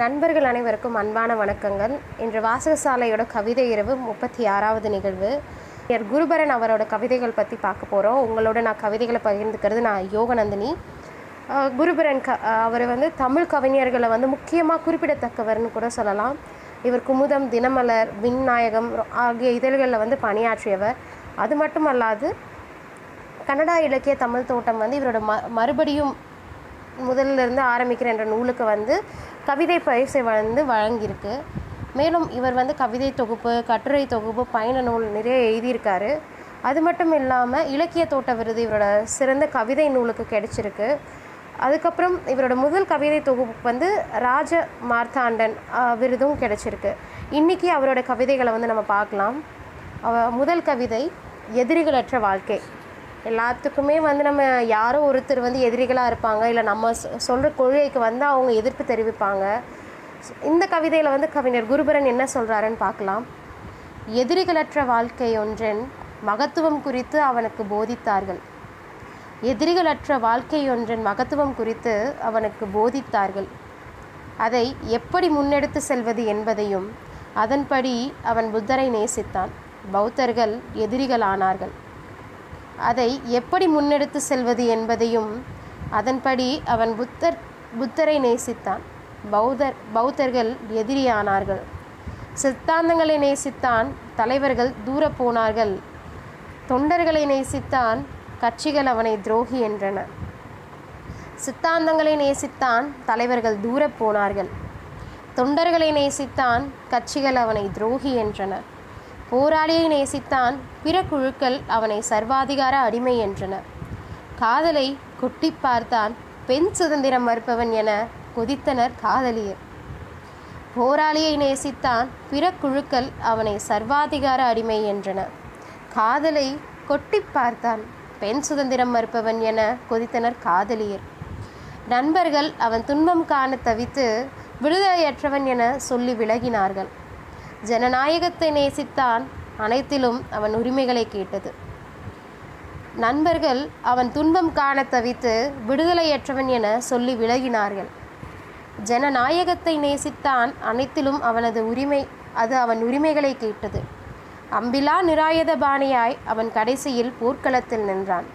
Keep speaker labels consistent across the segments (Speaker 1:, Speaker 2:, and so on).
Speaker 1: நண்பர்கள் அனைவருக்கும் அன்பான வணக்கங்கள். இன்று வாசகசாலையோட கவிதை இரவு முப்பத்தி ஆறாவது நிகழ்வு. எர் குருபரன் அவரோட கவிதைகள் பற்றி பார்க்க போகிறோம் உங்களோட நான் கவிதைகளை பகிர்ந்துக்கிறது நான் யோகநந்தினி. குருபரன் க அவர் வந்து தமிழ் கவிஞர்களை வந்து முக்கியமாக குறிப்பிடத்தக்கவர்னு கூட சொல்லலாம். இவர் குமுதம் தினமலர் விண்நாயகம் ஆகிய இதழ்களில் வந்து பணியாற்றியவர். அது மட்டும் அல்லாது கன்னடா இலக்கிய தமிழ் தோட்டம் வந்து இவரோட ம மறுபடியும் முதல்ல இருந்து ஆரம்பிக்கிற என்ற நூலுக்கு வந்து கவிதை பரிசை வந்து வழங்கியிருக்கு. மேலும் இவர் வந்து கவிதை தொகுப்பு கட்டுரை தொகுப்பு பயண நூல் நிறைய எழுதியிருக்காரு. அது மட்டும் இல்லாமல் இலக்கிய தோட்ட விருது இவரோட சிறந்த கவிதை நூலுக்கு கிடைச்சிருக்கு. அதுக்கப்புறம் இவரோட முதல் கவிதை தொகுப்பு வந்து ராஜ மார்த்தாண்டன் விருதும் கிடைச்சிருக்கு. இன்றைக்கி அவரோட கவிதைகளை வந்து நம்ம பார்க்கலாம். முதல் கவிதை எதிரிகளற்ற வாழ்க்கை எல்லாத்துக்குமே வந்து நம்ம யாரோ ஒருத்தர் வந்து எதிரிகளாக இருப்பாங்க இல்லை நம்ம சொல்கிற கொள்கைக்கு வந்து அவங்க எதிர்ப்பு தெரிவிப்பாங்க. இந்த கவிதையில் வந்து கவிஞர் குருபரன் என்ன சொல்கிறாருன்னு பார்க்கலாம். எதிரிகளற்ற வாழ்க்கை ஒன்றன் மகத்துவம் குறித்து அவனுக்கு போதித்தார்கள். எதிரிகளற்ற வாழ்க்கை ஒன்றன் மகத்துவம் குறித்து அவனுக்கு போதித்தார்கள். அதை எப்படி முன்னெடுத்து செல்வது என்பதையும் அதன்படி அவன் புத்தரை நேசித்தான். பௌத்தர்கள் எதிரிகளானார்கள். அதை எப்படி முன்னெடுத்து செல்வது என்பதையும் அதன்படி அவன் புத்தர் புத்தரை நேசித்தான். பௌத்தர் பௌத்தர்கள் எதிரியானார்கள். சித்தாந்தங்களை நேசித்தான் தலைவர்கள் தூர போனார்கள். தொண்டர்களை நேசித்தான் கட்சிகள் அவனை துரோகி என்றன. சித்தாந்தங்களை நேசித்தான் தலைவர்கள் தூர போனார்கள். தொண்டர்களை நேசித்தான் கட்சிகள் அவனை துரோகி என்றனர் போராளியை நேசித்தான் பிற குழுக்கள் அவனை சர்வாதிகார அடிமை என்றன. காதலை கொட்டி பார்த்தான் பெண் சுதந்திரம் மறுப்பவன் என கொதித்தனர் காதலியர். போராளியை நேசித்தான் பிற குழுக்கள் அவனை சர்வாதிகார அடிமை என்றன. காதலை கொட்டி பார்த்தான் பெண் சுதந்திரம் மறுப்பவன் என கொதித்தனர் காதலியர். நண்பர்கள் அவன் துன்பம் காண தவித்து விடுதலையற்றவன் என சொல்லி விலகினார்கள். ஜனநாயகத்தை நேசித்தான் அனைத்திலும் அவன் உரிமைகளை கேட்டது. நண்பர்கள் அவன் துன்பம் காண தவித்து விடுதலையற்றவன் என சொல்லி விலகினார்கள். ஜனநாயகத்தை நேசித்தான் அனைத்திலும் அவனது உரிமை அது அவன் உரிமைகளை கேட்டது. அம்பிலா நிராயுத பாணியாய் அவன் கடைசியில் போர்க்களத்தில் நின்றான்.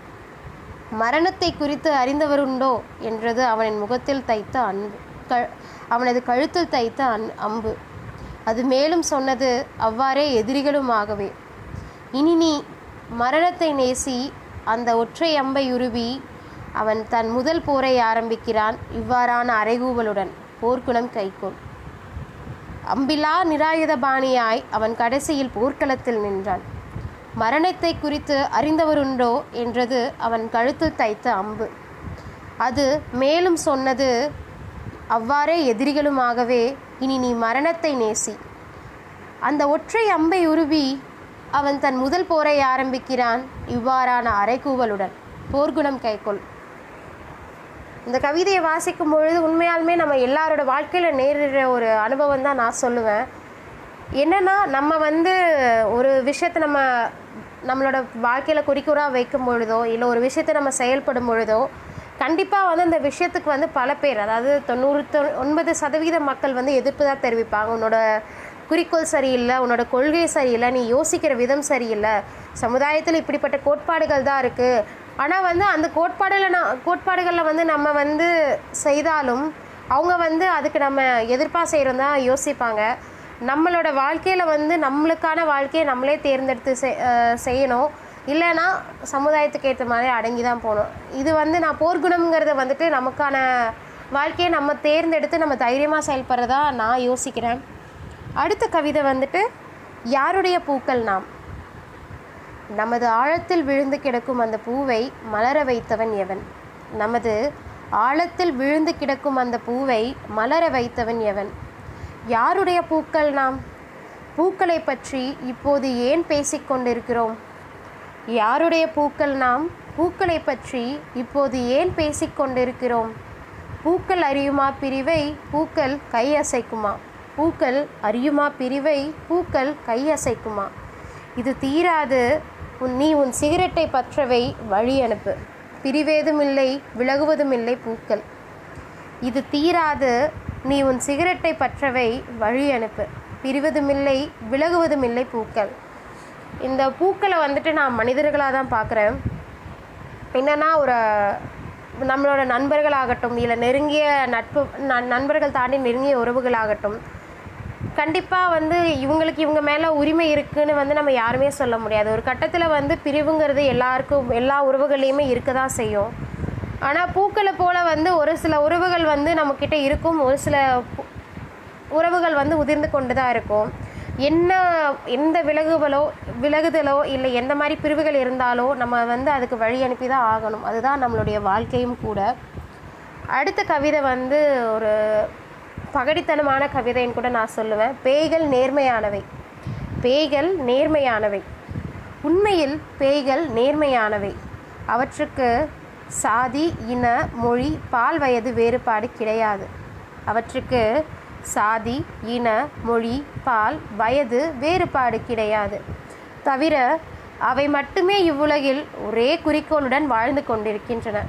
Speaker 1: மரணத்தை குறித்து அறிந்தவருண்டோ என்றது அவனின் முகத்தில் தைத்த அன்பு க அவனது கழுத்தில் தைத்த அன் அம்பு. அது மேலும் சொன்னது அவ்வாறே எதிரிகளுமாகவே இனி நீ மரணத்தை நேசி அந்த ஒற்றை அம்பை உருவி அவன் தன் முதல் போரை ஆரம்பிக்கிறான் இவ்வாறான அறைகூவலுடன். போர்க்குணம் கைக்கும் அம்பிலா நிராயுதபாணியாய் அவன் கடைசியில் போர்க்களத்தில் நின்றான். மரணத்தை குறித்து அறிந்தவருண்டோ என்றது அவன் கழுத்தில் தைத்த அம்பு. அது மேலும் சொன்னது அவ்வாறே எதிரிகளுமாகவே இனி நீ மரணத்தை நேசி. அந்த ஒற்றை அம்பை உருவி அவன் தன் முதல் போரை ஆரம்பிக்கிறான் இவ்வாறான அரைக்கூவலுடன் போர்க்குணம் கைக்கொள். இந்த கவிதையை வாசிக்கும் பொழுது உண்மையாலுமே நம்ம எல்லாரோட வாழ்க்கையில் நேரிடுற ஒரு அனுபவம் தான் நான் சொல்லுவேன். என்னென்னா நம்ம வந்து ஒரு விஷயத்தை நம்ம நம்மளோட வாழ்க்கையில் குறிக்கூறாக வைக்கும் பொழுதோ இல்லை ஒரு விஷயத்தை நம்ம செயல்படும் பொழுதோ கண்டிப்பாக வந்து அந்த விஷயத்துக்கு வந்து பல பேர் அதாவது தொண்ணூறு தொ- ஒன்பது சதவீத மக்கள் வந்து எதிர்ப்பு தான் தெரிவிப்பாங்க. உன்னோட குறிக்கோள் சரியில்லை உன்னோட கொள்கை சரியில்லை நீ யோசிக்கிற விதம் சரியில்லை. சமுதாயத்தில் இப்படிப்பட்ட கோட்பாடுகள் தான் இருக்குது ஆனால் வந்து அந்த கோட்பாடில் நான் கோட்பாடுகளில் வந்து நம்ம வந்து செய்தாலும் அவங்க வந்து அதுக்கு நம்ம எதிர்ப்பாக செய்கிறோம் தான் யோசிப்பாங்க. நம்மளோட வாழ்க்கையில் வந்து நம்மளுக்கான வாழ்க்கையை நம்மளே தேர்ந்தெடுத்து செய்யணும். இல்லைன்னா சமுதாயத்துக்கு ஏற்ற மாதிரி அடங்கி தான் போகணும். இது வந்து நான் போர்க்குணம்ங்கிறத வந்துட்டு நமக்கான வாழ்க்கையை நம்ம தேர்ந்தெடுத்து நம்ம தைரியமாக செயல்படுறதா நான் யோசிக்கிறேன். அடுத்த கவிதை வந்துட்டு யாருடைய பூக்கள் நாம்? நமது ஆழத்தில் விழுந்து கிடக்கும் அந்த பூவை மலர வைத்தவன் எவன்? நமது ஆழத்தில் விழுந்து கிடக்கும் அந்த பூவை மலர வைத்தவன் எவன்? யாருடைய பூக்கள் நாம்? பூக்களை பற்றி இப்போது ஏன் பேசிக்கொண்டிருக்கிறோம் யாருடைய பூக்கள் நாம்? பூக்களை பற்றி இப்போது ஏன் பேசிக்கொண்டிருக்கிறோம் பூக்கள் அறியுமா பிரிவை பூக்கள் கை அசைக்குமா? பூக்கள் அறியுமா பிரிவை பூக்கள் கை அசைக்குமா? இது தீராது. உன் நீ உன் சிகரெட்டை பற்றவை வழி அனுப்பு. இல்லை விலகுவதுமில்லை பூக்கள். இது தீராது. நீ உன் சிகரெட்டை பற்றவை வழி அனுப்பு. பிரிவதுமில்லை விலகுவதுமில்லை பூக்கள். இந்த பூக்களை வந்துட்டு நான் மனிதர்களாக தான் பார்க்குறேன். என்னன்னா ஒரு நம்மளோட நண்பர்களாகட்டும் இல்லை நெருங்கிய நட்பு நண்பர்கள் தாண்டி நெருங்கிய உறவுகளாகட்டும் கண்டிப்பாக வந்து இவங்களுக்கு இவங்க மேலே உரிமை இருக்குதுன்னு வந்து நம்ம யாருமே சொல்ல முடியாது. ஒரு கட்டத்தில் வந்து பிரிவுங்கிறது எல்லாருக்கும் எல்லா உறவுகள்லையுமே இருக்க தான் செய்யும். ஆனால் பூக்களை போல் வந்து ஒரு சில உறவுகள் வந்து நம்மக்கிட்ட இருக்கும். ஒரு சில உறவுகள் வந்து உதிர்ந்து கொண்டு தான் இருக்கும். என்ன எந்த விலகுகளோ விலகுதலோ இல்லை எந்த மாதிரி பிரிவுகள் இருந்தாலோ நம்ம வந்து அதுக்கு வழி அனுப்பி தான் ஆகணும். அதுதான் நம்மளுடைய வாழ்க்கையும் கூட. அடுத்த கவிதை வந்து ஒரு பகடித்தனமான கவிதைன்னு கூட நான் சொல்லுவேன். பேய்கள் நேர்மையானவை. பேய்கள் நேர்மையானவை. உண்மையில் பேய்கள் நேர்மையானவை. அவற்றுக்கு சாதி இன மொழி பால் வயது வேறுபாடு கிடையாது. அவற்றுக்கு சாதி இன மொழி பால் வயது வேறுபாடு கிடையாது. தவிர அவை மட்டுமே இவ்வுலகில் ஒரே குறிக்கோளுடன் வாழ்ந்து கொண்டிருக்கின்றன.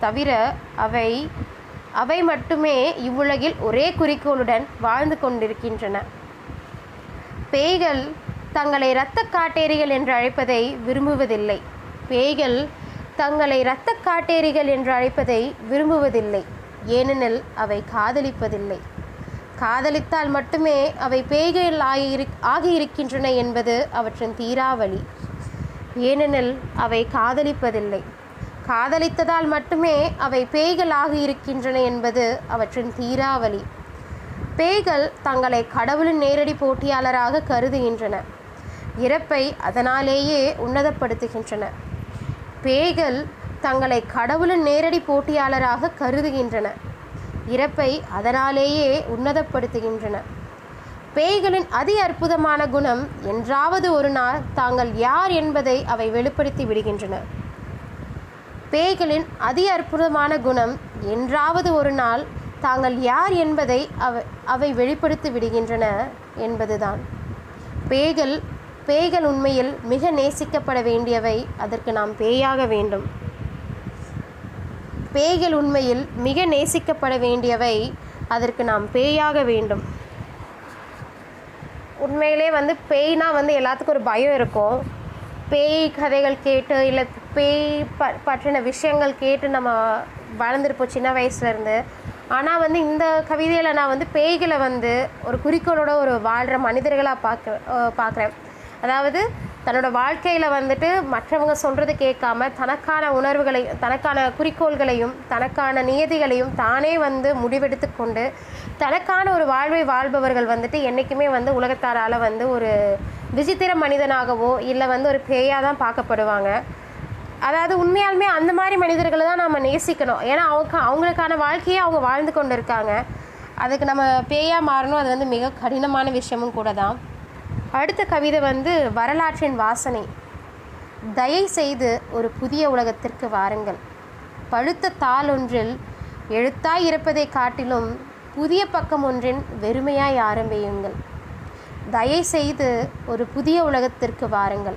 Speaker 1: தவிர அவை அவை மட்டுமே இவ்வுலகில் ஒரே குறிக்கோளுடன் வாழ்ந்து கொண்டிருக்கின்றன. பேய்கள் தங்களை இரத்த காட்டேரிகள் என்று அழைப்பதை விரும்புவதில்லை. பேய்கள் தங்களை இரத்த காட்டேரிகள் என்று அழைப்பதை விரும்புவதில்லை. ஏனெனில் அவை காதலிப்பதில்லை. காதலித்தால் மட்டுமே அவை பேய்கள் ஆகியிரு ஆகியிருக்கின்றன என்பது அவற்றின் தீராவளி. ஏனெனில் அவை காதலிப்பதில்லை. காதலித்ததால் மட்டுமே அவை பேய்கள் ஆகியிருக்கின்றன என்பது அவற்றின் தீராவளி. பேய்கள் தங்களை கடவுளின் நேரடி போட்டியாளராக கருதுகின்றன. இறப்பை அதனாலேயே உன்னதப்படுத்துகின்றன. பேய்கள் தங்களை கடவுளின் நேரடி போட்டியாளராக கருதுகின்றன. இறப்பை அதனாலேயே உன்னதப்படுத்துகின்றன. பேய்களின் அதி அற்புதமான குணம் என்றாவது ஒரு நாள் தாங்கள் யார் என்பதை அவை வெளிப்படுத்தி விடுகின்றன. பேய்களின் அதி அற்புதமான குணம் என்றாவது ஒரு நாள் தாங்கள் யார் என்பதை அவை அவை வெளிப்படுத்தி விடுகின்றன என்பதுதான். பேய்கள் பேய்கள் உண்மையில் மிக நேசிக்கப்பட வேண்டியவை அதற்கு நாம் பேயாக வேண்டும். பேய்கள் உண்மையில் மிக நேசிக்கப்பட வேண்டியவை அதற்கு நாம் பேயாக வேண்டும். உண்மையிலே வந்து பேய்னா வந்து எல்லாத்துக்கும் ஒரு பயம் இருக்கும். பேய் கதைகள் கேட்டு இல்லை பேய் ப பற்றின விஷயங்கள் கேட்டு நம்ம வளர்ந்துருப்போம் சின்ன வயசுலேருந்து ஆனால் வந்து இந்த கவிதையில் நான் வந்து பேய்களை வந்து ஒரு குறிக்கோளோட ஒரு வாழ்கிற மனிதர்களாக பார்க்க பார்க்குறேன். அதாவது தன்னோட வாழ்க்கையில் வந்துட்டு மற்றவங்க சொல்கிறது கேட்காம தனக்கான உணர்வுகளை தனக்கான குறிக்கோள்களையும் தனக்கான நியதிகளையும் தானே வந்து முடிவெடுத்து கொண்டு தனக்கான ஒரு வாழ்வை வாழ்பவர்கள் வந்துட்டு என்றைக்குமே வந்து உலகத்தாரால் வந்து ஒரு விசித்திர மனிதனாகவோ இல்லை வந்து ஒரு பேயாக தான் பார்க்கப்படுவாங்க. அதாவது உண்மையாலுமே அந்த மாதிரி மனிதர்களை தான் நம்ம நேசிக்கணும். ஏன்னா அவங்க அவங்களுக்கான வாழ்க்கையை அவங்க வாழ்ந்து கொண்டு இருக்காங்க. அதுக்கு நம்ம பேயாக மாறணும் அது வந்து மிக கடினமான விஷயமும் கூட தான். அடுத்த கவிதை வந்து வரலாற்றின் வாசனை. தயை செய்து ஒரு புதிய உலகத்திற்கு வாருங்கள். பழுத்த தாள் ஒன்றில் எழுத்தாய் இருப்பதை காட்டிலும் புதிய பக்கம் ஒன்றின் வெறுமையாய் ஆரம்பியுங்கள். தயை செய்து ஒரு புதிய உலகத்திற்கு வாருங்கள்.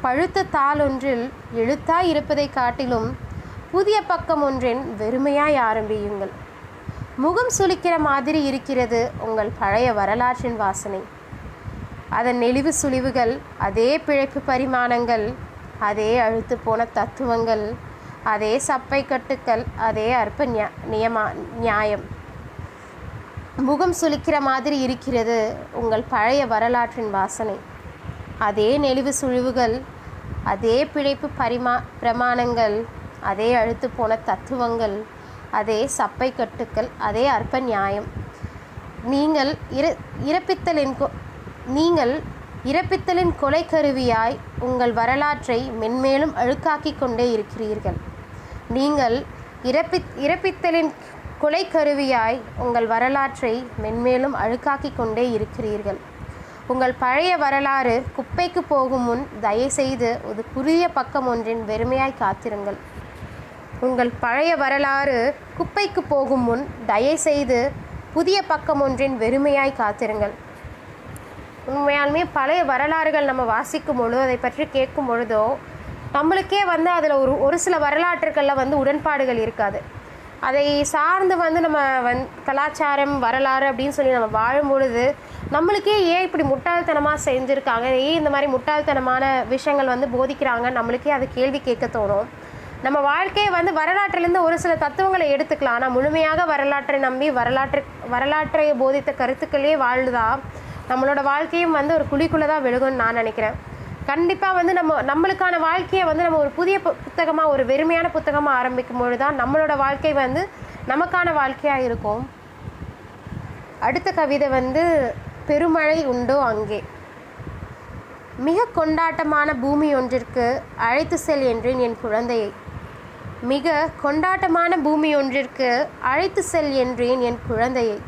Speaker 1: பழுத்த தாள் ஒன்றில் எழுத்தாய் இருப்பதை காட்டிலும் புதிய பக்கம் ஒன்றின் வெறுமையாய் ஆரம்பியுங்கள். முகம் சுளிக்கிற மாதிரி இருக்கிறது உங்கள் பழைய வரலாற்றின் வாசனை. அதன் நெளிவு சுழிவுகள் அதே பிழைப்பு பரிமாணங்கள் அதே அழுத்து போன தத்துவங்கள் அதே சப்பை கட்டுக்கள் அதே அற்ப நியா நியமா நியாயம். முகம் சுளிக்கிற மாதிரி இருக்கிறது உங்கள் பழைய வரலாற்றின் வாசனை. அதே நெளிவு சுழிவுகள் அதே பிழைப்பு பரிமா பிரமாணங்கள் அதே அழுத்து போன தத்துவங்கள் அதே சப்பை கட்டுக்கள் அதே அற்ப நியாயம். நீங்கள் இர இறப்பித்தலின் என்கோ நீங்கள் இறப்பித்தலின் கொலை கருவியாய் உங்கள் வரலாற்றை மென்மேலும் அழுக்காக்கிக் கொண்டே இருக்கிறீர்கள். நீங்கள் இறப்பி இறப்பித்தலின் கொலை கருவியாய் உங்கள் வரலாற்றை மென்மேலும் அழுக்காக்கிக் கொண்டே இருக்கிறீர்கள். உங்கள் பழைய வரலாறு குப்பைக்கு போகும் முன் தயவுசெய்து ஒரு புதிய பக்கம் ஒன்றின் வெறுமையாய் காத்திருங்கள். உங்கள் பழைய வரலாறு குப்பைக்கு போகும் முன் தயவுசெய்து புதிய பக்கம் ஒன்றின் வெறுமையாய் காத்திருங்கள். உண்மையாலுமே பழைய வரலாறுகள் நம்ம வாசிக்கும் பொழுதோ அதை பற்றி கேட்கும் பொழுதோ நம்மளுக்கே வந்து அதில் ஒரு ஒரு சில வரலாற்றுகளில் வந்து உடன்பாடுகள் இருக்காது. அதை சார்ந்து வந்து நம்ம வந் கலாச்சாரம் வரலாறு அப்படின்னு சொல்லி நம்ம வாழும் பொழுது நம்மளுக்கே ஏன் இப்படி முட்டாள்தனமாக செஞ்சுருக்காங்க? ஏன் இந்த மாதிரி முட்டாள்தனமான விஷயங்கள் வந்து போதிக்கிறாங்க நம்மளுக்கே அது கேள்வி கேட்க தோணும். நம்ம வாழ்க்கையை வந்து வரலாற்றிலேருந்து ஒரு சில தத்துவங்களை எடுத்துக்கலாம். ஆனால் முழுமையாக வரலாற்றை நம்பி வரலாற்று வரலாற்றை போதித்த கருத்துக்களே வாழ்ந்தா நம்மளோட வாழ்க்கையும் வந்து ஒரு குழிக்குள்ளே தான் விழுகும்னு நான் நினைக்கிறேன். கண்டிப்பாக வந்து நம்ம நம்மளுக்கான வாழ்க்கையை வந்து நம்ம ஒரு புதிய புத்தகமாக ஒரு வெறுமையான புத்தகமாக ஆரம்பிக்கும் பொழுது தான் நம்மளோட வாழ்க்கை வந்து நமக்கான வாழ்க்கையாக இருக்கும். அடுத்த கவிதை வந்து பெருமழை உண்டோ அங்கே? மிக கொண்டாட்டமான பூமி ஒன்றிற்கு அழைத்து செல் என்றேன் என் குழந்தையை. மிக கொண்டாட்டமான பூமி ஒன்றிற்கு அழைத்து செல் என்றேன் என் குழந்தையை.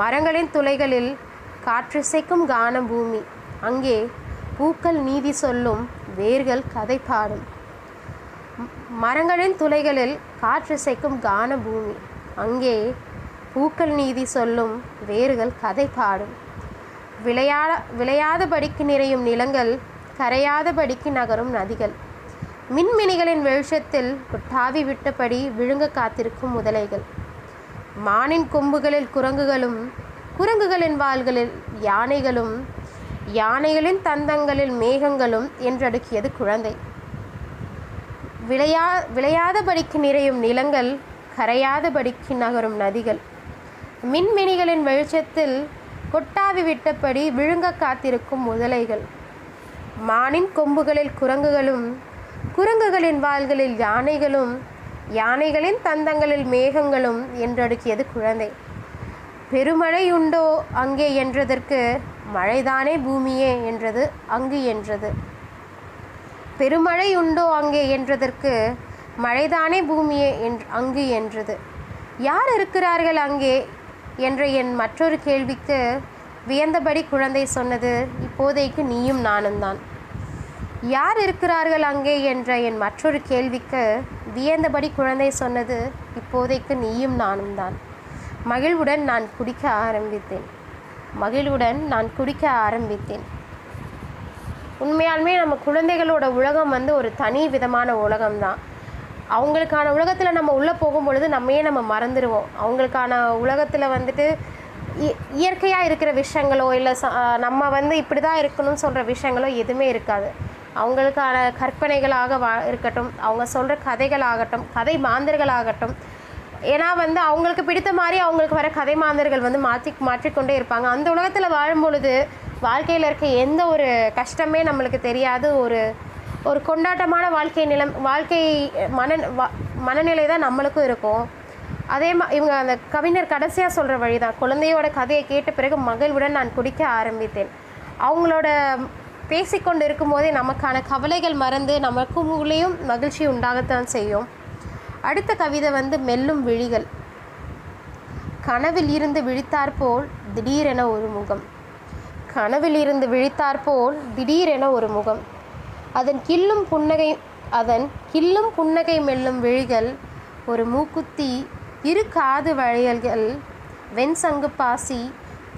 Speaker 1: மரங்களின் துளைகளில் காற்றிசைக்கும் கான பூமி. அங்கே பூக்கள் நீதி சொல்லும் வேர்கள் கதை பாடும். மரங்களின் துளைகளில் காற்றிசைக்கும் கான பூமி. அங்கே பூக்கள் நீதி சொல்லும் வேர்கள் கதை பாடும். விளையாட விளையாதபடிக்கு நிறையும் நிலங்கள் கரையாதபடிக்கு நகரும் நதிகள். மின்மினிகளின் வெளிச்சத்தில் கொட்டாவி விட்டபடி விழுங்க காத்திருக்கும் முதலைகள். மானின் கொம்புகளில் குரங்குகளும் குரங்குகளின் வாள்களில் யானைகளும் யானைகளின் தந்தங்களில் மேகங்களும் என்றடுக்கியது குழந்தை. விளையா விளையாதபடிக்கு நிறையும் நிலங்கள் கரையாதபடிக்கு நகரும் நதிகள். மின்மினிகளின் வெளிச்சத்தில் கொட்டாவி விட்டபடி விழுங்க காத்திருக்கும் முதலைகள். மானின் கொம்புகளில் குரங்குகளும் குரங்குகளின் வாள்களில் யானைகளும் யானைகளின் தந்தங்களில் மேகங்களும் என்றடுக்கியது குழந்தை. பெருமழை உண்டோ அங்கே என்றதற்கு மழைதானே பூமியே என்றது அங்கு என்றது. பெருமழை உண்டோ அங்கே என்றதற்கு மழைதானே பூமியே என் அங்கு என்றது. யார் இருக்கிறார்கள் அங்கே? என்ற என் மற்றொரு கேள்விக்கு வியந்தபடி குழந்தை சொன்னது இப்போதைக்கு நீயும் நானும் தான் யார் இருக்கிறார்கள் அங்கே? என்ற என் மற்றொரு கேள்விக்கு வியந்தபடி குழந்தை சொன்னது இப்போதைக்கு நீயும் நானும் தான் மகிழ்வுடன் நான் குடிக்க ஆரம்பித்தேன். மகிழ்வுடன் நான் குடிக்க ஆரம்பித்தேன். உண்மையாலுமே நம்ம குழந்தைகளோட உலகம் வந்து ஒரு தனி விதமான உலகம்தான். அவங்களுக்கான உலகத்தில் நம்ம உள்ளே போகும் பொழுது நம்மையே நம்ம மறந்துடுவோம் அவங்களுக்கான உலகத்தில் வந்துட்டு இ- இயற்கையாக இருக்கிற விஷயங்களோ இல்லை ச- நம்ம வந்து இப்படி தான் இருக்கணும்னு சொல்கிற விஷயங்களோ எதுவுமே இருக்காது. அவங்களுக்கான கற்பனைகளாக வா இருக்கட்டும். அவங்க சொல்கிற கதைகளாகட்டும் கதை மாந்தர்களாகட்டும் ஏன்னா வந்து அவங்களுக்கு பிடித்த மாதிரி அவங்களுக்கு வர கதை மாந்தர்கள் வந்து மாற்றி மாற்றிக்கொண்டே இருப்பாங்க. அந்த உலகத்தில் வாழும்பொழுது வாழ்க்கையில் இருக்க எந்த ஒரு கஷ்டமே நம்மளுக்கு தெரியாது. ஒரு ஒரு கொண்டாட்டமான வாழ்க்கை நிலம் வாழ்க்கை மன மனநிலை தான் நம்மளுக்கும் இருக்கும். அதே மா இவங்க அந்த கவிஞர் கடைசியாக சொல்கிற வழி தான் குழந்தையோட கதையை கேட்ட பிறகு மகிழ்வுடன் நான் குடிக்க ஆரம்பித்தேன். அவங்களோட பேசிக்கொண்டு இருக்கும்போதே நமக்கான கவலைகள் மறந்து நமக்குள்ளேயும் மகிழ்ச்சி உண்டாகத்தான் செய்யும். அடுத்த கவிதை வந்து மெல்லும் விழிகள். கனவில் இருந்து விழித்தாற்போல் திடீரென ஒரு முகம். கனவில் இருந்து விழித்தாற்போல் திடீரென ஒரு முகம். அதன் கில்லும் புன்னகை அதன் கில்லும் புன்னகை மெல்லும் விழிகள் ஒரு மூக்குத்தி இரு காது வளையல்கள் வெண்சங்கு பாசி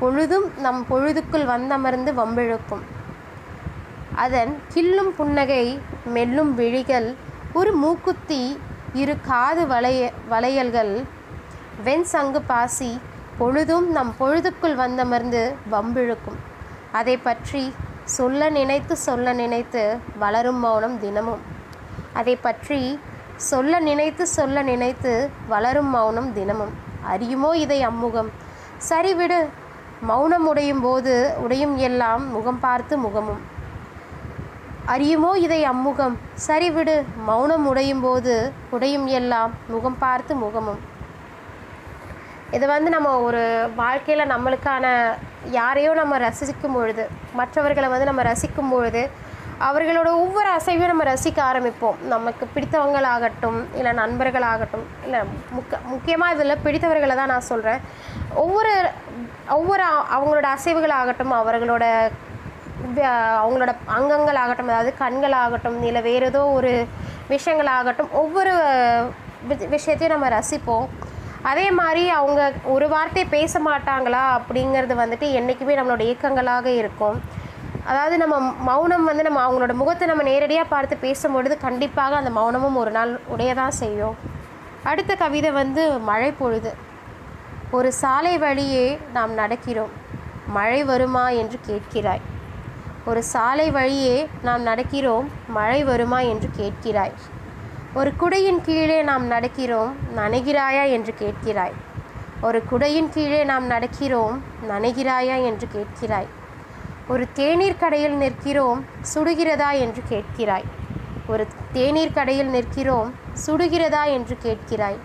Speaker 1: பொழுதும் நம் பொழுதுக்குள் வந்தமர்ந்து வம்பிழுக்கும். அதன் கில்லும் புன்னகை மெல்லும் விழிகள் ஒரு மூக்குத்தி இரு காது வளைய வளையல்கள் வெண் சங்கு பாசி பொழுதும் நம் பொழுதுக்குள் வந்தமர்ந்து வம்பிழுக்கும். அதை பற்றி சொல்ல நினைத்து சொல்ல நினைத்து வளரும் மௌனம் தினமும். அதை பற்றி சொல்ல நினைத்து சொல்ல நினைத்து வளரும் மௌனம் தினமும். அறியுமோ இதை அம்முகம்? சரிவிடு. மௌனம் உடையும் போது உடையும் எல்லாம் முகம் பார்த்து முகமும். அறியுமோ இதை அம்முகம்? சரிவிடு மௌனம் உடையும் போது உடையும் எல்லாம் முகம் பார்த்து முகமும். இது வந்து நம்ம ஒரு வாழ்க்கையில் நம்மளுக்கான யாரையோ நம்ம ரசிக்கும் பொழுது மற்றவர்களை வந்து நம்ம ரசிக்கும் பொழுது அவர்களோட ஒவ்வொரு அசைவையும் நம்ம ரசிக்க ஆரம்பிப்போம். நமக்கு பிடித்தவங்களாகட்டும் இல்லை நண்பர்களாகட்டும் இல்லை முக்க முக்கியமாக இதில் பிடித்தவர்களை தான் நான் சொல்கிறேன் ஒவ்வொரு ஒவ்வொரு அவங்களோட அசைவுகளாகட்டும் அவர்களோட அவங்களோட அங்கங்கள் ஆகட்டும் அதாவது கண்களாகட்டும் இல்லை வேறு ஏதோ ஒரு விஷயங்களாகட்டும் ஒவ்வொரு வி- விஷயத்தையும் நம்ம ரசிப்போம். அதே மாதிரி அவங்க ஒரு வார்த்தை பேச மாட்டாங்களா அப்படிங்கிறது வந்துட்டு என்றைக்குமே நம்மளோட இயக்கங்களாக இருக்கும். அதாவது நம்ம மௌனம் வந்து நம்ம அவங்களோட முகத்தை நம்ம நேரடியாக பார்த்து பேசும்பொழுது கண்டிப்பாக அந்த மௌனமும் ஒரு நாள் உடைய தான் செய்யும். அடுத்த கவிதை வந்து மழை பொழுது. ஒரு சாலை வழியே நாம் நடக்கிறோம். மழை வருமா என்று கேட்கிறாய். ஒரு சாலை வழியே நாம் நடக்கிறோம் மழை வருமா என்று கேட்கிறாய். ஒரு குடையின் கீழே நாம் நடக்கிறோம் நனைகிறாயா என்று கேட்கிறாய். ஒரு குடையின் கீழே நாம் நடக்கிறோம் நனைகிறாயா என்று கேட்கிறாய். ஒரு தேநீர் கடையில் நிற்கிறோம் சுடுகிறதா என்று கேட்கிறாய். ஒரு தேநீர் கடையில் நிற்கிறோம் சுடுகிறதா என்று கேட்கிறாய்.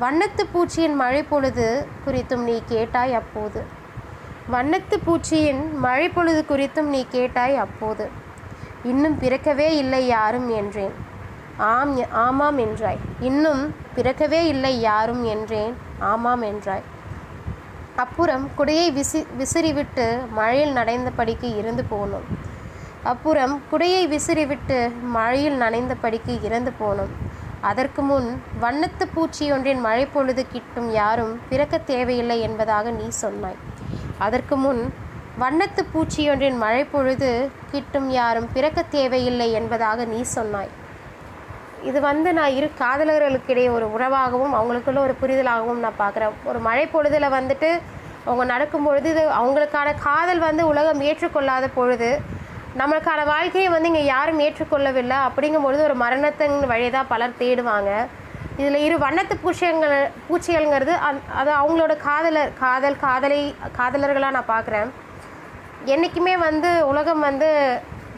Speaker 1: வண்ணத்து பூச்சியின் மழை பொழுது குறித்தும் நீ கேட்டாய் அப்போது. வண்ணத்து பூச்சியின் மழை பொழுது குறித்தும் நீ கேட்டாய் அப்போது. இன்னும் பிறக்கவே இல்லை யாரும் என்றேன். ஆம் ஆமாம் என்றாய். இன்னும் பிறக்கவே இல்லை யாரும் என்றேன். ஆமாம் என்றாய். அப்புறம் குடையை விசி விசிறிவிட்டு மழையில் நனைந்தபடிக்கு இருந்து போனோம். அப்புறம் குடையை விசிறிவிட்டு மழையில் நனைந்தபடிக்கு இறந்து போனோம். அதற்கு முன் வண்ணத்து பூச்சியொன்றின் மழை பொழுது கிட்டும் யாரும் பிறக்க தேவையில்லை என்பதாக நீ சொன்னாய். அதற்கு முன் வண்ணத்து பூச்சியொன்றின் மழைப்பொழுது கிட்டும் யாரும் பிறக்க தேவையில்லை என்பதாக நீ சொன்னாய். இது வந்து நான் இரு காதலர்களுக்கிடையே ஒரு உறவாகவும் அவங்களுக்குள்ள ஒரு புரிதலாகவும் நான் பார்க்குறேன். ஒரு மழை பொழுதில் வந்துட்டு அவங்க நடக்கும் பொழுது இது அவங்களுக்கான காதல் வந்து உலகம் ஏற்றுக்கொள்ளாத பொழுது நம்மளுக்கான வாழ்க்கையை வந்து இங்கே யாரும் ஏற்றுக்கொள்ளவில்லை. அப்படிங்கும் பொழுது ஒரு மரணத்தின் வழியை தான் பலர் தேடுவாங்க. இதில் இரு வண்ணத்து பூச்சியங்கள் பூச்சிகள்ங்கிறது அந் அது அவங்களோட காதலர் காதல் காதலை காதலர்களாக நான் பார்க்குறேன் என்றைக்குமே வந்து உலகம் வந்து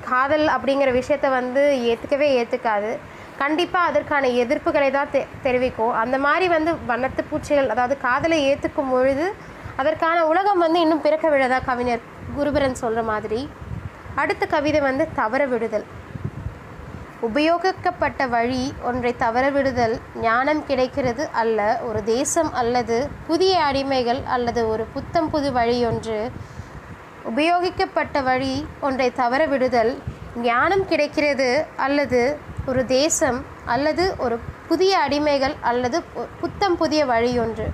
Speaker 1: காதல் அப்படிங்கிற விஷயத்த வந்து ஏற்றுக்கவே ஏற்றுக்காது கண்டிப்பாக அதற்கான எதிர்ப்புகளை தான் தெ தெரிவிக்கும். அந்த மாதிரி வந்து வண்ணத்து பூச்சிகள் அதாவது காதலை ஏற்றுக்கும் பொழுது அதற்கான உலகம் வந்து இன்னும் பிறக்க விழதா கவிஞர் குருபரன் சொல்கிற மாதிரி. அடுத்த கவிதை வந்து தவற விடுதல். உபயோகிக்கப்பட்ட வழி ஒன்றை தவறவிடுதல் ஞானம் கிடைக்கிறது அல்ல. ஒரு தேசம் அல்லது புதிய அடிமைகள் அல்லது ஒரு புத்தம் புது வழியொன்று உபயோகிக்கப்பட்ட வழி ஒன்றை தவற விடுதல் ஞானம் கிடைக்கிறது அல்லது ஒரு தேசம் அல்லது ஒரு புதிய அடிமைகள் அல்லது புத்தம் புதிய வழியொன்று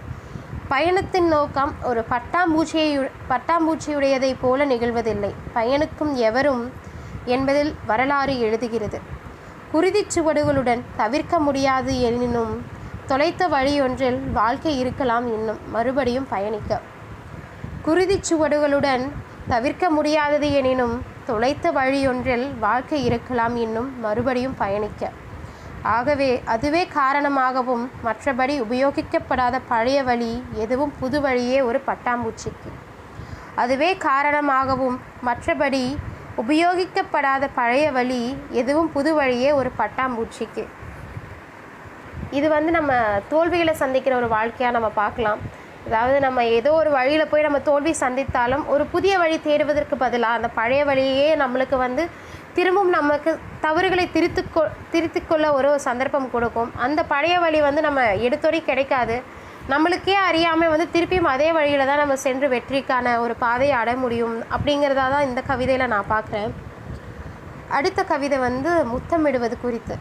Speaker 1: பயணத்தின் நோக்கம் ஒரு பட்டாம்பூச்சியை பட்டாம்பூச்சியுடையதைப் போல நிகழ்வதில்லை. பயனுக்கும் எவரும் என்பதில் வரலாறு எழுதுகிறது. குருதிச் சுவடுகளுடன் தவிர்க்க முடியாது எனினும் தொலைத்த வழியொன்றில் வாழ்க்கை இருக்கலாம் இன்னும் மறுபடியும் பயணிக்க. குருதிச் சுவடுகளுடன் தவிர்க்க முடியாதது எனினும் தொலைத்த வழியொன்றில் வாழ்க்கை இருக்கலாம் இன்னும் மறுபடியும் பயணிக்க. ஆகவே அதுவே காரணமாகவும் மற்றபடி உபயோகிக்கப்படாத பழைய வழி எதுவும் புது வழியே ஒரு பட்டாம்பூச்சிக்கு. அதுவே காரணமாகவும் மற்றபடி உபயோகிக்கப்படாத பழைய வழி எதுவும் புது வழியே ஒரு பட்டாம்பூச்சிக்கு. இது வந்து நம்ம தோல்விகளை சந்திக்கிற ஒரு வாழ்க்கையாக நம்ம பார்க்கலாம். அதாவது நம்ம ஏதோ ஒரு வழியில் போய் நம்ம தோல்வி சந்தித்தாலும் ஒரு புதிய வழி தேடுவதற்கு பதிலாக அந்த பழைய வழியே நம்மளுக்கு வந்து திரும்பவும் நமக்கு தவறுகளை திருத்து கொ ஒரு சந்தர்ப்பம் கொடுக்கும். அந்த பழைய வழி வந்து நம்ம எடுத்தோடே கிடைக்காது. நம்மளுக்கே அறியாமல் வந்து திருப்பியும் அதே வழியில் தான் நம்ம சென்று வெற்றிக்கான ஒரு பாதையை அடைய முடியும் அப்படிங்கிறதா தான் இந்த கவிதையில் நான் பார்க்குறேன். அடுத்த கவிதை வந்து முத்தமிடுவது குறித்து.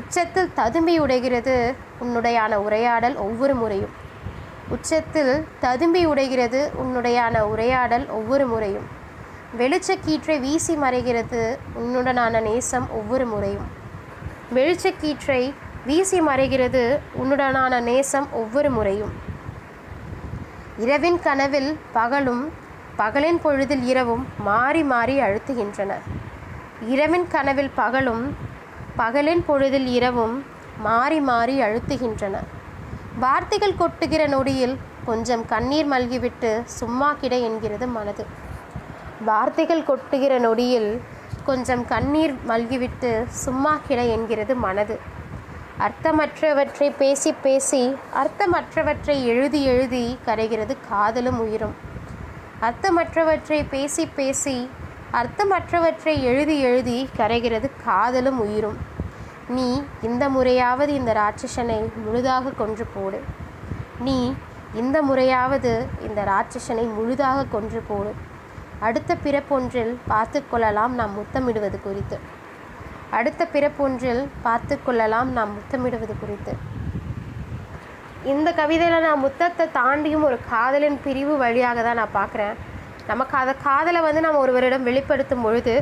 Speaker 1: உச்சத்தில் ததும்பி உடைகிறது உன்னுடையான உரையாடல் ஒவ்வொரு முறையும். உச்சத்தில் ததும்பி உடைகிறது உன்னுடையான உரையாடல் ஒவ்வொரு முறையும். வெளிச்சக்கீற்றை வீசி மறைகிறது உன்னுடனான நேசம் ஒவ்வொரு முறையும். வெளிச்சக்கீற்றை வீசி மறைகிறது உன்னுடனான நேசம் ஒவ்வொரு முறையும். இரவின் கனவில் பகலும் பகலின் பொழுதில் இரவும் மாறி மாறி அழுத்துகின்றன. இரவின் கனவில் பகலும் பகலின் பொழுதில் இரவும் மாறி மாறி அழுத்துகின்றன. வார்த்தைகள் கொட்டுகிற நொடியில் கொஞ்சம் கண்ணீர் மல்கிவிட்டு சும்மா கிட என்கிறது மனது. வார்த்தைகள் கொட்டுகிற நொடியில் கொஞ்சம் கண்ணீர் மல்கிவிட்டு சும்மா கிட என்கிறது மனது. அர்த்தமற்றவற்றை பேசி பேசி அர்த்தமற்றவற்றை எழுதி எழுதி கரைகிறது காதலும் உயிரும். அர்த்தமற்றவற்றை பேசி பேசி அர்த்தமற்றவற்றை எழுதி எழுதி கரைகிறது காதலும் உயிரும். நீ இந்த முறையாவது இந்த ராட்சசனை முழுதாக கொன்று போடு. நீ இந்த முறையாவது இந்த ராட்சசனை முழுதாக கொன்று போடு. அடுத்த பிறப்பொன்றில் பார்த்து கொள்ளலாம் நாம் முத்தமிடுவது குறித்து. அடுத்த பிறப்பொன்றில் பார்த்து கொள்ளலாம் நாம் முத்தமிடுவது குறித்து. இந்த கவிதையில் நான் முத்தத்தை தாண்டியும் ஒரு காதலின் பிரிவு வழியாக தான் நான் பார்க்குறேன். நமக்கு அதை காதலை வந்து நம்ம ஒருவரிடம் வெளிப்படுத்தும் பொழுது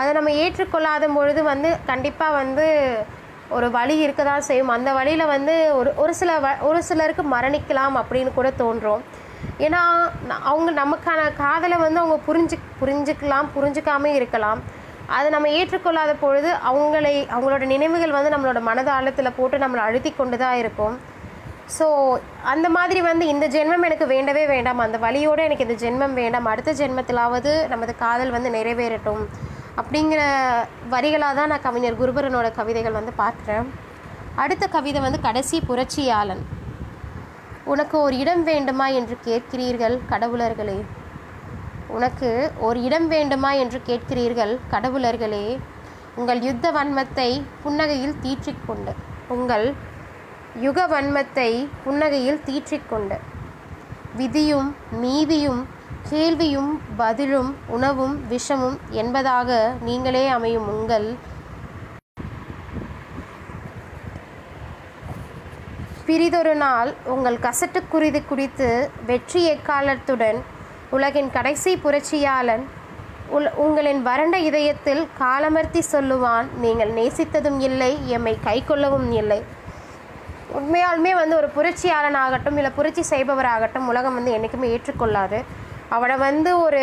Speaker 1: அதை நம்ம ஏற்றுக்கொள்ளாத பொழுது வந்து கண்டிப்பாக வந்து ஒரு வழி இருக்க தான் செய்யும். அந்த வழியில் வந்து ஒரு ஒரு சில வ ஒரு சிலருக்கு மரணிக்கலாம் அப்படின்னு கூட தோன்றும். ஏன்னா அவங்க நமக்கான காதலை வந்து அவங்க புரிஞ்சு புரிஞ்சுக்கலாம் புரிஞ்சுக்காம இருக்கலாம். அதை நம்ம ஏற்றுக்கொள்ளாத பொழுது அவங்களை அவங்களோட நினைவுகள் வந்து நம்மளோட மனத ஆழத்தில் போட்டு நம்மளை அழுத்தி கொண்டு தான் இருக்கும். ஸோ அந்த மாதிரி வந்து இந்த ஜென்மம் எனக்கு வேண்டவே வேண்டாம். அந்த வழியோடு எனக்கு இந்த ஜென்மம் வேண்டாம். அடுத்த ஜென்மத்திலாவது நமது காதல் வந்து நிறைவேறட்டும். அப்படிங்கிற வரிகளாக தான் நான் கவிஞர் குருபரனோட கவிதைகள் வந்து பார்க்குறேன். அடுத்த கவிதை வந்து கடைசி புரட்சியாளன். உனக்கு ஒரு இடம் வேண்டுமா என்று கேட்கிறீர்கள் கடவுளர்களே. உனக்கு ஒரு இடம் வேண்டுமா என்று கேட்கிறீர்கள் கடவுளர்களே உங்கள் யுத்த வன்மத்தை புன்னகையில் தீற்றிக்கொண்டு. உங்கள் யுக வன்மத்தை புன்னகையில் தீற்றிக்கொண்டு. விதியும் மீதியும் கேள்வியும் பதிலும் உணவும் விஷமும் என்பதாக நீங்களே அமையும் உங்கள் பிரிதொரு நாள் உங்கள் கசட்டுக்குருதி குறித்து வெற்றி எக்காலத்துடன் உலகின் கடைசி புரட்சியாளன் உல் உங்களின் வறண்ட இதயத்தில் காலமர்த்தி சொல்லுவான் நீங்கள் நேசித்ததும் இல்லை எம்மை கைக்கொள்ளவும் இல்லை. உண்மையாலுமே வந்து ஒரு புரட்சியாளன் ஆகட்டும் இல்லை புரட்சி செய்பவராகட்டும் உலகம் வந்து என்றைக்குமே ஏற்றுக்கொள்ளாது. அவனை வந்து ஒரு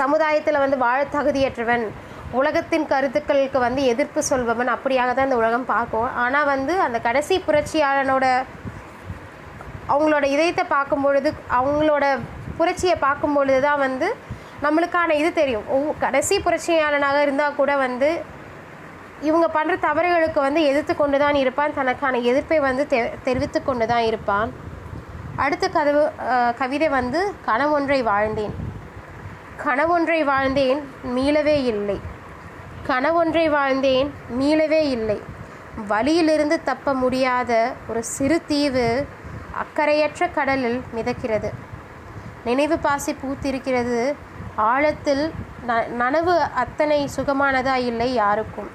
Speaker 1: சமுதாயத்தில் வந்து வாழ தகுதியற்றவன் உலகத்தின் கருத்துக்களுக்கு வந்து எதிர்ப்பு சொல்பவன் அப்படியாக தான் இந்த உலகம் பார்க்கும். ஆனால் வந்து அந்த கடைசி புரட்சியாளனோட அவங்களோட இதயத்தை பார்க்கும் பொழுது அவங்களோட புரட்சியை பார்க்கும் பொழுது தான் வந்து நம்மளுக்கான இது தெரியும். கடைசி புரட்சியாளனாக இருந்தால் கூட வந்து இவங்க பண்ணுற தவறுகளுக்கு வந்து எதிர்த்து கொண்டு தான் இருப்பான். தனக்கான எதிர்ப்பை வந்து தெ தெரிவித்து கொண்டு தான் இருப்பான். அடுத்த கதவு கவிதை வந்து கனவொன்றை வாழ்ந்தேன். கனவொன்றை வாழ்ந்தேன் மீளவே இல்லை. கனவொன்றை வாழ்ந்தேன் மீளவே இல்லை. வழியிலிருந்து தப்ப முடியாத ஒரு சிறு தீவு அக்கறையற்ற கடலில் மிதக்கிறது. நினைவு பாசி பூத்திருக்கிறது. ஆழத்தில் ந நனவு அத்தனை சுகமானதா இல்லை யாருக்கும்.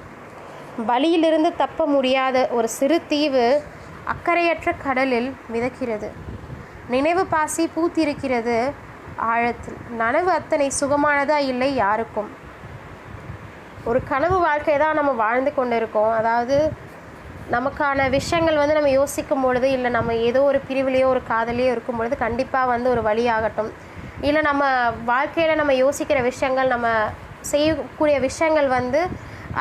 Speaker 1: வழியிலிருந்து தப்ப முடியாத ஒரு சிறு தீவு அக்கறையற்ற கடலில் மிதக்கிறது. நினைவு பாசி பூத்திருக்கிறது. ஆழத்தில் நனவு அத்தனை சுகமானதா இல்லை யாருக்கும். ஒரு கனவு வாழ்க்கை தான் நம்ம வாழ்ந்து கொண்டு இருக்கோம் அதாவது நமக்கான விஷயங்கள் வந்து நம்ம யோசிக்கும் பொழுது இல்லை நம்ம ஏதோ ஒரு பிரிவிலையோ ஒரு காதலையோ இருக்கும் பொழுது கண்டிப்பாக வந்து ஒரு வழியாகட்டும். இல்லை நம்ம வாழ்க்கையில் நம்ம யோசிக்கிற விஷயங்கள் நம்ம செய்யக்கூடிய விஷயங்கள் வந்து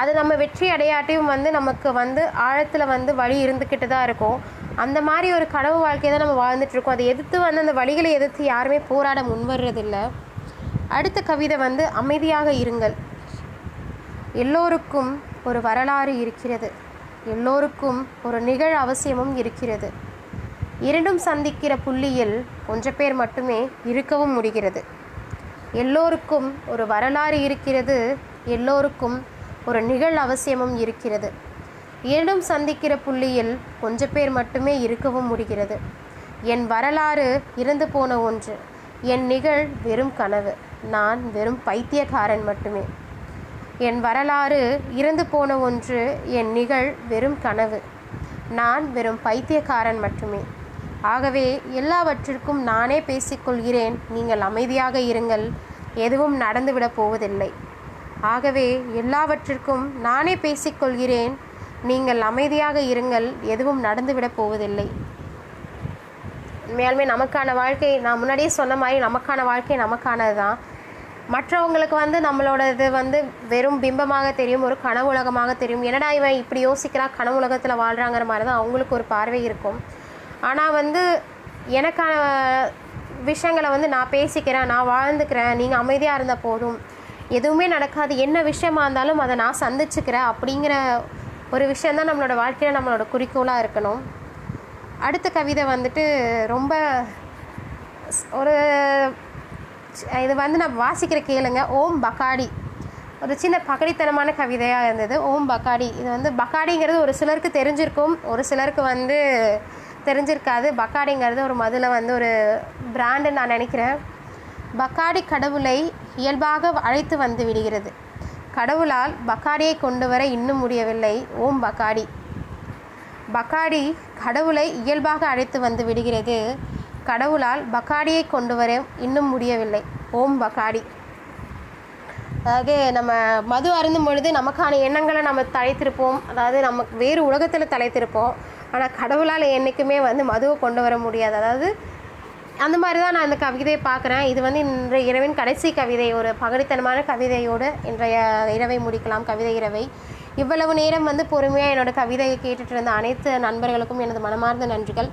Speaker 1: அது நம்ம வெற்றி அடையாட்டியும் வந்து நமக்கு வந்து ஆழத்தில் வந்து வழி இருந்துக்கிட்டு தான் இருக்கும். அந்த மாதிரி ஒரு கனவு வாழ்க்கையை தான் நம்ம வாழ்ந்துட்டுருக்கோம் அதை எதிர்த்து வந்து அந்த வழிகளை எதிர்த்து யாருமே போராட முன்வர்றதில்லை. அடுத்த கவிதை வந்து அமைதியாக இருங்கள். எல்லோருக்கும் ஒரு வரலாறு இருக்கிறது. எல்லோருக்கும் ஒரு நிகழ் அவசியமும் இருக்கிறது. இரண்டும் சந்திக்கிற புள்ளியில் கொஞ்ச பேர் மட்டுமே இருக்கவும் முடிகிறது. எல்லோருக்கும் ஒரு வரலாறு இருக்கிறது எல்லோருக்கும் ஒரு நிகழ் அவசியமும் இருக்கிறது. இரண்டும் சந்திக்கிற புள்ளியில் கொஞ்ச பேர் மட்டுமே இருக்கவும் முடிகிறது. என் வரலாறு இறந்து போன ஒன்று என் நிகழ் வெறும் கனவு நான் வெறும் பைத்தியக்காரன் மட்டுமே. என் வரலாறு இறந்து போன ஒன்று என் நிகழ் வெறும் கனவு. நான் வெறும் பைத்தியக்காரன் மட்டுமே. ஆகவே எல்லாவற்றிற்கும் நானே பேசிக்கொள்கிறேன் நீங்கள் அமைதியாக இருங்கள். எதுவும் நடந்துவிடப் போவதில்லை. ஆகவே எல்லாவற்றிற்கும் நானே பேசிக்கொள்கிறேன் நீங்கள் அமைதியாக இருங்கள். எதுவும் நடந்துவிடப் போவதில்லை. உண்மையாலுமே நமக்கான வாழ்க்கை நான் முன்னாடியே சொன்ன மாதிரி நமக்கான வாழ்க்கை நமக்கானது தான் மற்றவங்களுக்கு வந்து நம்மளோட இது வந்து வெறும் பிம்பமாக தெரியும் ஒரு கனவுலகமாக தெரியும். என்னடா இவன் இப்படி யோசிக்கிறா? கனவுலகத்தில் வாழ்கிறாங்கிற மாதிரி தான் அவங்களுக்கு ஒரு பார்வை இருக்கும். ஆனால் வந்து எனக்கான விஷயங்களை வந்து நான் பேசிக்கிறேன் நான் வாழ்ந்துக்கிறேன் நீங்கள் அமைதியாக இருந்தால் போதும். எதுவுமே நடக்காது. என்ன விஷயமா இருந்தாலும் அதை நான் சந்திச்சுக்கிறேன் அப்படிங்கிற ஒரு விஷயந்தான் நம்மளோட வாழ்க்கையில் நம்மளோட குறிக்கோளாக இருக்கணும். அடுத்த கவிதை வந்துட்டு ரொம்ப ஒரு இது வந்து நான் வாசிக்கிற கேளுங்க. ஓம் பகாடி. ஒரு சின்ன பகடித்தனமான கவிதையாக இருந்தது. ஓம் பகாடி. இது வந்து பகாடிங்கிறது ஒரு சிலருக்கு தெரிஞ்சிருக்கும். ஒரு சிலருக்கு வந்து தெரிஞ்சிருக்காது. பக்காடிங்கிறது ஒரு மதுல வந்து ஒரு பிராண்டு நான் நினைக்கிறேன். பக்காடி கடவுளை இயல்பாக அழைத்து வந்து விடுகிறது. கடவுளால் பக்காடியை கொண்டு வர இன்னும் முடியவில்லை. ஓம் பக்காடி பக்காடி கடவுளை இயல்பாக அழைத்து வந்து விடுகிறது. கடவுளால் பக்காடியை கொண்டு வர இன்னும் முடியவில்லை. ஓம் பக்காடி. அதாவது நம்ம மது அருந்தும் பொழுது நமக்கான எண்ணங்களை நம்ம தலைத்திருப்போம் அதாவது நமக்கு வேறு உலகத்தில் தலைத்திருப்போம் ஆனால் கடவுளால் என்றைக்குமே வந்து மதுவை கொண்டு வர முடியாது. அதாவது அந்த மாதிரி தான் நான் இந்த கவிதையை பார்க்குறேன். இது வந்து இன்றைய இரவின் கடைசி கவிதை. ஒரு பகடித்தனமான கவிதையோடு இன்றைய இரவை முடிக்கலாம். கவிதை இரவை. இவ்வளவு நேரம் வந்து பொறுமையாக என்னோடய கவிதையை கேட்டுட்டு இருந்த அனைத்து நண்பர்களுக்கும் எனது மனமார்ந்த நன்றிகள்.